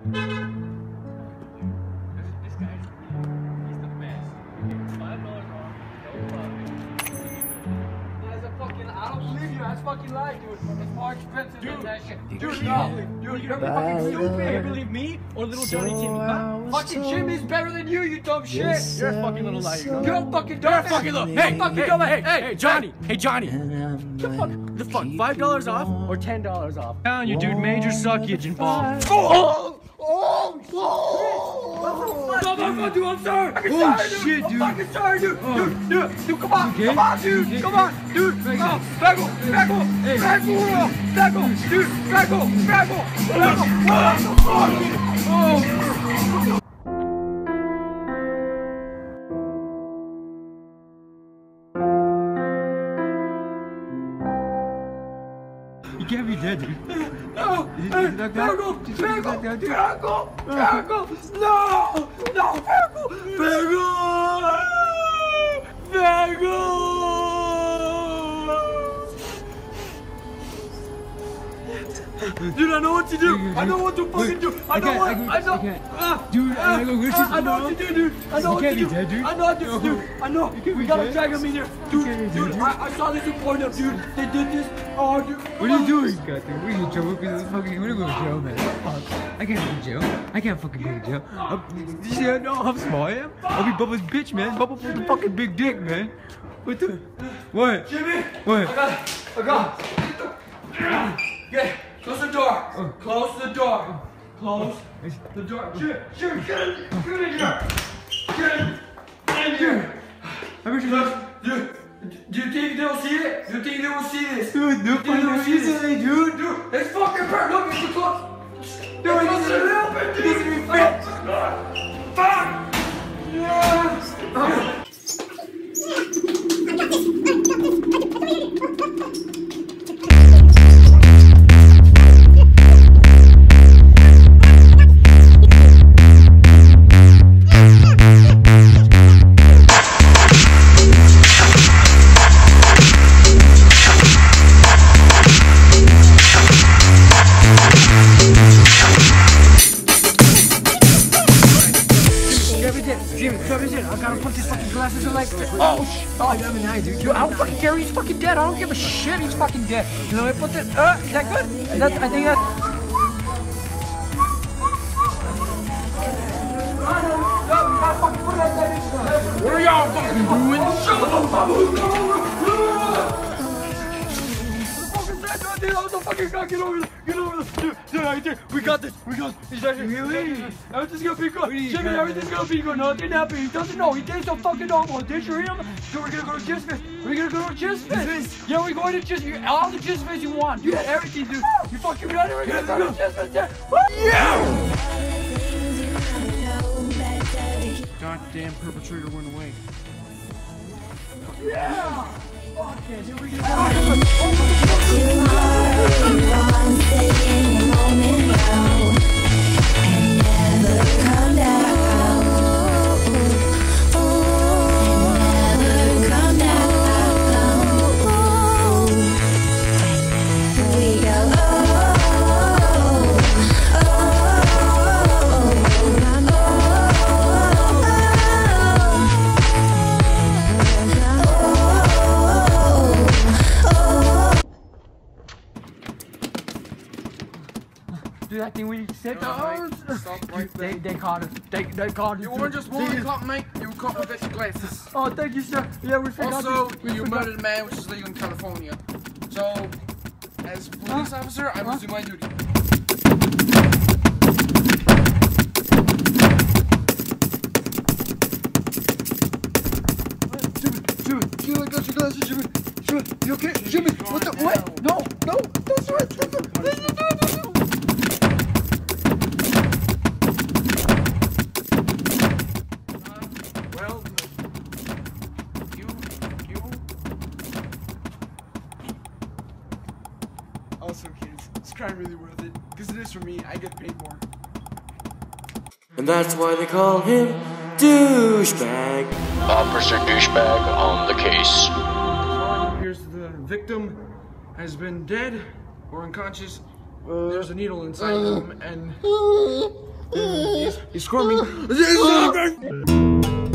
That's fucking, I don't believe you. That's lie, dude. It's expensive than that shit. Dude, no. Dude, you're fucking stupid. You believe me or little Johnny Timmy? Huh? Fucking Jimmy's better than you, you dumb shit. You're a fucking little liar. You're a fucking You're a fucking little. Hey, fucking Hey, dumb. Hey, hey, hey, Johnny. Hey, Johnny. The fuck? The fuck? Five dollars off or ten dollars off? Down, you dude. Major suckage involved. Oh! Oh! Oh! No, dude, I'm sorry. I'm Oh, sorry, dude. shit, I'm dude. fucking sorry, dude. Dude, dude, dude, come on. okay? Come on, dude. Come on, dude. Oh, Bagel, bagel, bagel, bagel, dude, bagel, bagel, bagel. What the fuck? Oh! Can't be dead, dude. No! Did you Hey, get knocked out? Bagel, Did you Dude, I know what to do. I know what to fucking do. I know what. I know. Dude, I gotta go get you I know what to do, dude. I know what to do. I know what to do. I know. We gotta dead. drag him in here, dude. Dude. I, I saw this of dude. They did this. Oh, dude. What are you doing? God, dude, we're in trouble because it's fucking. We're gonna go to jail, man. Fuck. I can't go to jail. I can't fucking go to jail. I'm, you see how, small I am? I'll be Bubba's bitch, man. Bubba with the fucking big dick, man. What the? What? Jimmy. What? I got it. I got it. Okay, close the door. Close the door. Close the door. Jimmy, Jimmy, get in. Get in here. Get in. In here. Look, do, do you think they'll see it? Do you think they will see this? Dude, Do they see this? dude. Dude, it's fucking perfect. Look, it's close. Dude, Dude, it it's a little bit, it doesn't even His head. Jimmy, his. I gotta put these fucking glasses in like. Oh, sh- oh, you have an eye, dude. Dude, I don't fucking care. He's fucking dead. I don't give a shit. He's fucking dead. You know, I put this. Uh, is that good? Is that, I think that's. What are y'all fucking doing? Dude, I'm the fucking guy. Get over there. Get over there. Dude, dude, right there. We got this. We got this. Here. Really? Everything's gonna be good. Really? Jimmy, everything's gonna be good. Nothing happened. He doesn't know. He thinks so fucking normal. Did you hear him? Dude, we're gonna go to Jizz Fest. We're gonna go to Jizz Fest. Yeah, we're going to Jizz Fest. All the Jizz Fest you want. You had everything, dude. You fucking ready? We're gonna go to Jizz Fest. Yeah. Yeah. Goddamn perpetrator went away. Yeah. Okay, here we go. Oh, I think we said Right, stop right They, there. they caught us. They, they caught us. You weren't just one They- cop, mate. You were caught with your glasses. Oh, thank you, sir. Yeah, we forgot. Also, we you forgot- murdered a man, which is legal in California. So, as a police officer, I must do my duty. Jimmy, Jimmy, Jimmy, I got glasses, Jimmy. Jimmy, you okay? Jimmy, what the? What? Well, you, you. Also, kids, it's kind of really worth it. Because it is for me, I get paid more. And that's why they call him douchebag. Officer Douchebag on the case. Here's the victim has been dead or unconscious. There's a needle inside him, and uh, He's, he's squirming.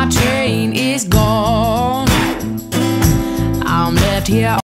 My train is gone. I'm left here